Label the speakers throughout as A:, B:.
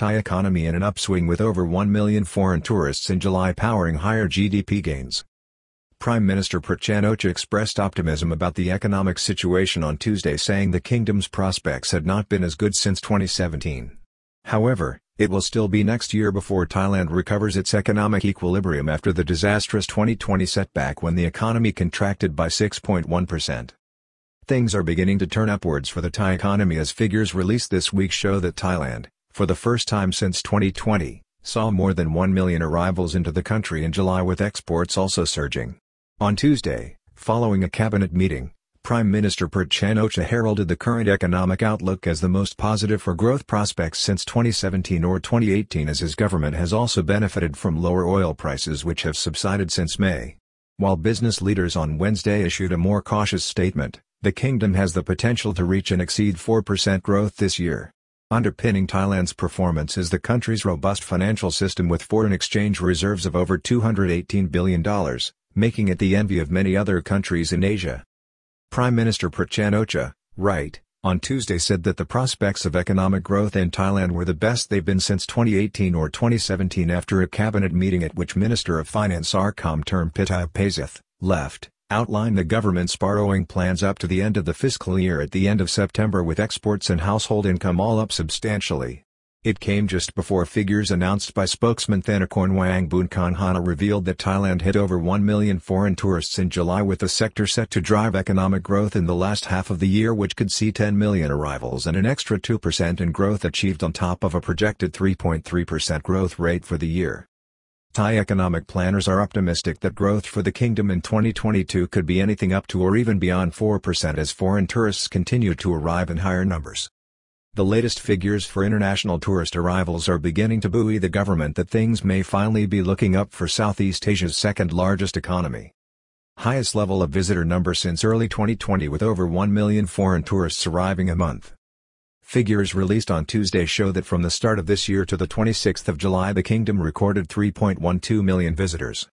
A: Thai economy in an upswing with over 1 million foreign tourists in July powering higher GDP gains. Prime Minister Prachan expressed optimism about the economic situation on Tuesday saying the kingdom's prospects had not been as good since 2017. However, it will still be next year before Thailand recovers its economic equilibrium after the disastrous 2020 setback when the economy contracted by 6.1%. Things are beginning to turn upwards for the Thai economy as figures released this week show that Thailand, for the first time since 2020, saw more than 1 million arrivals into the country in July with exports also surging. On Tuesday, following a cabinet meeting, Prime Minister Prayut Chan-o-cha heralded the current economic outlook as the most positive for growth prospects since 2017 or 2018 as his government has also benefited from lower oil prices which have subsided since May. While business leaders on Wednesday issued a more cautious statement, the kingdom has the potential to reach and exceed 4% growth this year. Underpinning Thailand's performance is the country's robust financial system with foreign exchange reserves of over $218 billion, making it the envy of many other countries in Asia. Prime Minister Prayut Chan-o-cha, right, on Tuesday said that the prospects of economic growth in Thailand were the best they've been since 2018 or 2017 after a cabinet meeting at which Minister of Finance Arkhom Term Pittai left, outlined the government's borrowing plans up to the end of the fiscal year at the end of September with exports and household income all up substantially. It came just before figures announced by spokesman Thanakorn Wangboonkongchana revealed that Thailand hit over 1 million foreign tourists in July with the sector set to drive economic growth in the last half of the year which could see 10 million arrivals and an extra 2% in growth achieved on top of a projected 3.3% growth rate for the year. Thai economic planners are optimistic that growth for the kingdom in 2022 could be anything up to or even beyond 4% as foreign tourists continue to arrive in higher numbers. The latest figures for international tourist arrivals are beginning to buoy the government that things may finally be looking up for Southeast Asia's second-largest economy. Highest level of visitor number since early 2020 with over 1 million foreign tourists arriving a month. Figures released on Tuesday show that from the start of this year to the 26th of July the kingdom recorded 3.12 million visitors.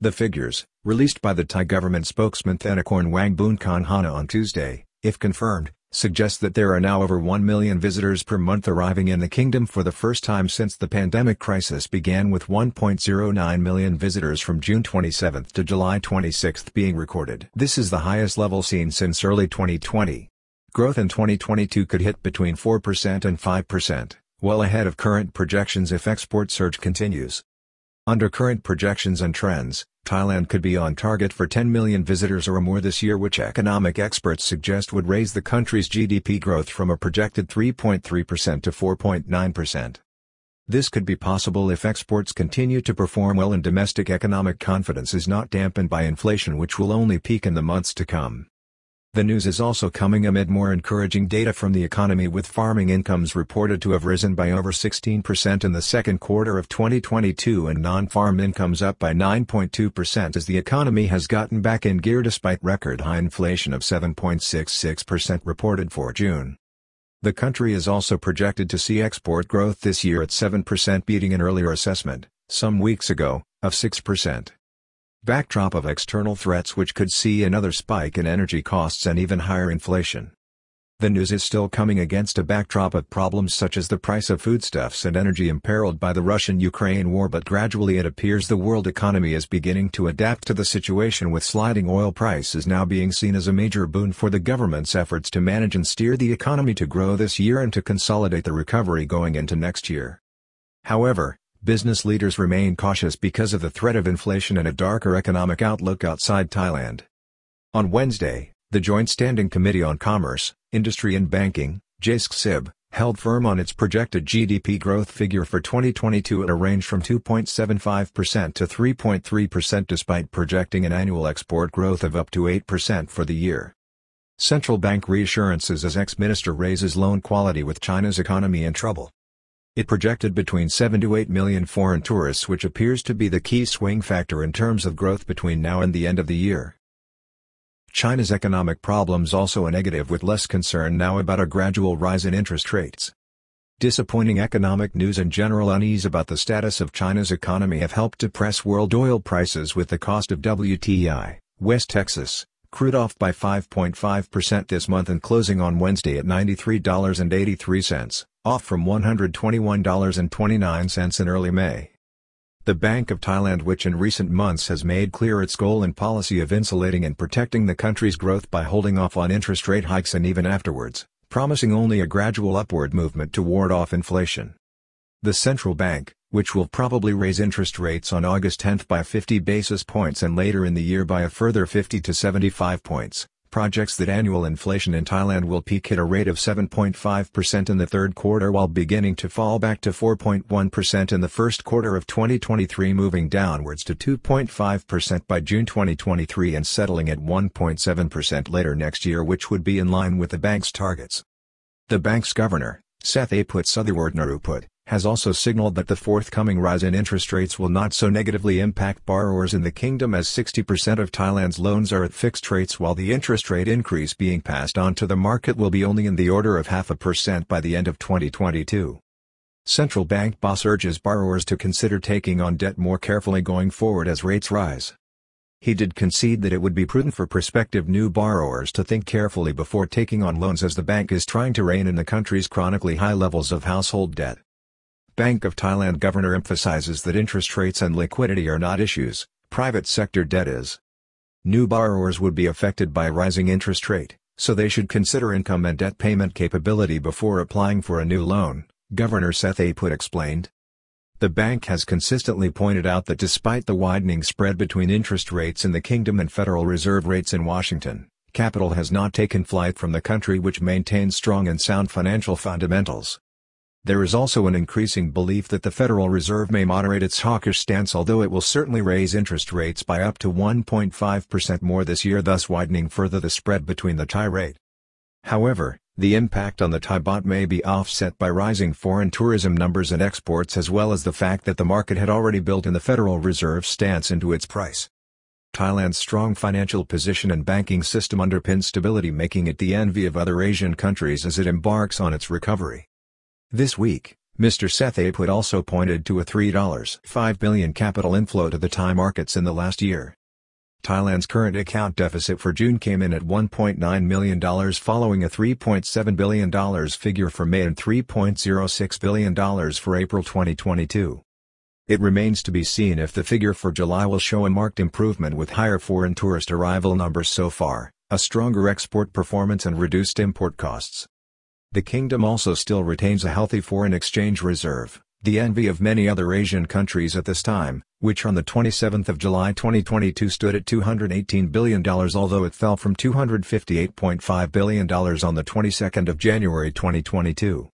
A: The figures, released by the Thai government spokesman Thanakorn Wangboonkongchana on Tuesday, if confirmed, suggest that there are now over 1 million visitors per month arriving in the kingdom for the first time since the pandemic crisis began with 1.09 million visitors from June 27 to July 26 being recorded. This is the highest level seen since early 2020. Growth in 2022 could hit between 4% and 5%, well ahead of current projections if export surge continues. Under current projections and trends, Thailand could be on target for 10 million visitors or more this year which economic experts suggest would raise the country's GDP growth from a projected 3.3% to 4.9%. This could be possible if exports continue to perform well and domestic economic confidence is not dampened by inflation which will only peak in the months to come. The news is also coming amid more encouraging data from the economy with farming incomes reported to have risen by over 16% in the second quarter of 2022 and non-farm incomes up by 9.2% as the economy has gotten back in gear despite record high inflation of 7.66% reported for June. The country is also projected to see export growth this year at 7% beating an earlier assessment, some weeks ago, of 6 backdrop of external threats which could see another spike in energy costs and even higher inflation. The news is still coming against a backdrop of problems such as the price of foodstuffs and energy imperiled by the Russian-Ukraine war but gradually it appears the world economy is beginning to adapt to the situation with sliding oil prices now being seen as a major boon for the government's efforts to manage and steer the economy to grow this year and to consolidate the recovery going into next year. However, business leaders remain cautious because of the threat of inflation and a darker economic outlook outside Thailand. On Wednesday, the Joint Standing Committee on Commerce, Industry and Banking, JSCCIB, held firm on its projected GDP growth figure for 2022 at a range from 2.75% to 3.3% despite projecting an annual export growth of up to 8% for the year. Central bank reassurances as ex-minister raises loan quality with China's economy in trouble. It projected between 7 to 8 million foreign tourists which appears to be the key swing factor in terms of growth between now and the end of the year. China's economic problems also a negative with less concern now about a gradual rise in interest rates. Disappointing economic news and general unease about the status of China's economy have helped depress world oil prices with the cost of WTI, West Texas, crude off by 5.5% this month and closing on Wednesday at $93.83 off from $121.29 in early May. The Bank of Thailand which in recent months has made clear its goal and policy of insulating and protecting the country's growth by holding off on interest rate hikes and even afterwards, promising only a gradual upward movement to ward off inflation. The central bank, which will probably raise interest rates on August 10 by 50 basis points and later in the year by a further 50 to 75 points, projects that annual inflation in Thailand will peak at a rate of 7.5% in the third quarter while beginning to fall back to 4.1% in the first quarter of 2023 moving downwards to 2.5% by June 2023 and settling at 1.7% later next year which would be in line with the bank's targets. The bank's governor, Sethaput Suthiwartnarueput, has also signaled that the forthcoming rise in interest rates will not so negatively impact borrowers in the kingdom as 60% of Thailand's loans are at fixed rates while the interest rate increase being passed on to the market will be only in the order of half a percent by the end of 2022. Central bank boss urges borrowers to consider taking on debt more carefully going forward as rates rise. He did concede that it would be prudent for prospective new borrowers to think carefully before taking on loans as the bank is trying to rein in the country's chronically high levels of household debt. Bank of Thailand governor emphasizes that interest rates and liquidity are not issues, private sector debt is. New borrowers would be affected by rising interest rate, so they should consider income and debt payment capability before applying for a new loan, Governor Sethaput explained. The bank has consistently pointed out that despite the widening spread between interest rates in the kingdom and Federal Reserve rates in Washington, capital has not taken flight from the country which maintains strong and sound financial fundamentals. There is also an increasing belief that the Federal Reserve may moderate its hawkish stance although it will certainly raise interest rates by up to 1.5% more this year thus widening further the spread between the Thai rate. However, the impact on the Thai baht may be offset by rising foreign tourism numbers and exports as well as the fact that the market had already built in the Federal Reserve stance into its price. Thailand's strong financial position and banking system underpin stability making it the envy of other Asian countries as it embarks on its recovery. This week, Mr. Sethaput also pointed to a $3.5 billion capital inflow to the Thai markets in the last year. Thailand's current account deficit for June came in at $1.9 million following a $3.7 billion figure for May and $3.06 billion for April 2022. It remains to be seen if the figure for July will show a marked improvement with higher foreign tourist arrival numbers so far, a stronger export performance and reduced import costs. The kingdom also still retains a healthy foreign exchange reserve, the envy of many other Asian countries at this time, which on the 27th of July 2022 stood at $218 billion although it fell from $258.5 billion on the 22nd of January 2022.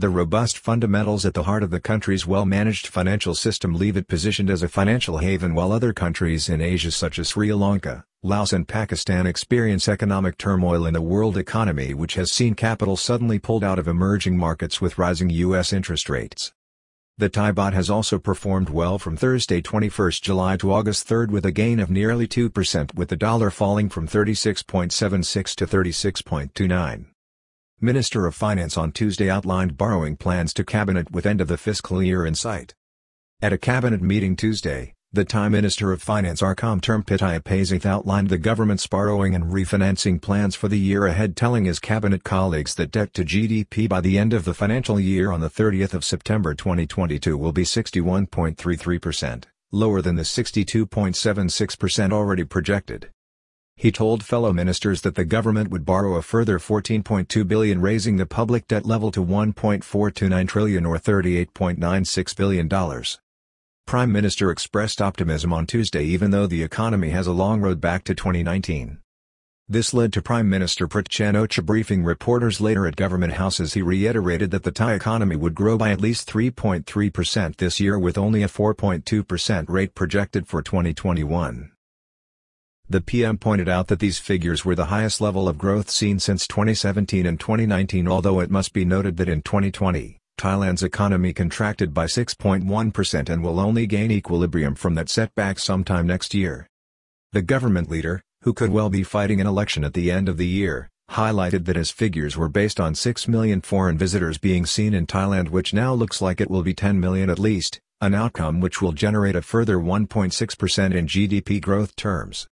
A: The robust fundamentals at the heart of the country's well-managed financial system leave it positioned as a financial haven while other countries in Asia such as Sri Lanka, Laos and Pakistan experience economic turmoil in the world economy which has seen capital suddenly pulled out of emerging markets with rising U.S. interest rates. The Thai baht has also performed well from Thursday 21 July to August 3 with a gain of nearly 2% with the dollar falling from 36.76 to 36.29. Minister of Finance on Tuesday outlined borrowing plans to cabinet with end of the fiscal year in sight. At a cabinet meeting Tuesday, the Thai Minister of Finance Arkhom Pittai outlined the government's borrowing and refinancing plans for the year ahead telling his cabinet colleagues that debt to GDP by the end of the financial year on the 30th of September 2022 will be 61.33%, lower than the 62.76% already projected. He told fellow ministers that the government would borrow a further 14.2 billion raising the public debt level to 1.429 trillion or $38.96 billion. Prime Minister expressed optimism on Tuesday even though the economy has a long road back to 2019. This led to Prime Minister Chan-o-cha briefing reporters later at Government House as he reiterated that the Thai economy would grow by at least 3.3% this year with only a 4.2% rate projected for 2021. The PM pointed out that these figures were the highest level of growth seen since 2017 and 2019 although it must be noted that in 2020, Thailand's economy contracted by 6.1% and will only gain equilibrium from that setback sometime next year. The government leader, who could well be fighting an election at the end of the year, highlighted that his figures were based on 6 million foreign visitors being seen in Thailand which now looks like it will be 10 million at least, an outcome which will generate a further 1.6% in GDP growth terms.